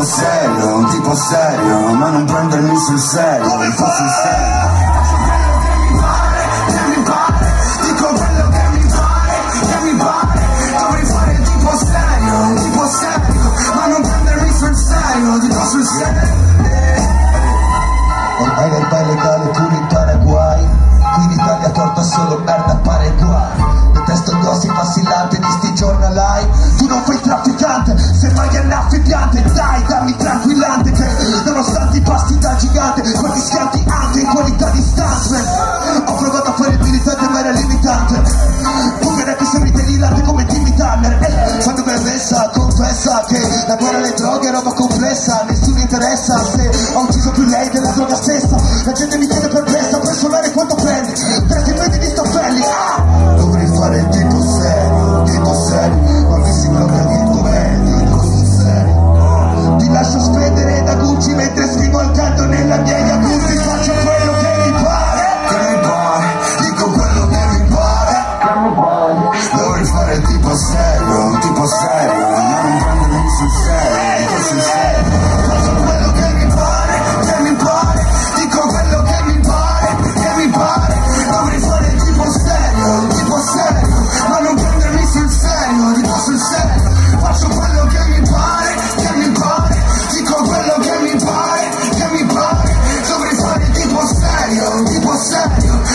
tipo serio, un tipo serio Ma non prendermi sul serio, un po' sul serio. Ormai l'erba è legale pure è affibbiante Dai, dammi tranquillante che nonostante i pasti da gigante Quanti schianti anche in qualità di stuntman Ho provato a fare il militante ma era limitante. Pure che sembri delirante come Timmy Turner eh, Quando mi messa, confessa che la guerra alle droghe è roba complessa Nessuno interessa se ho ucciso più lei della droga stessa. La gente mi young people say.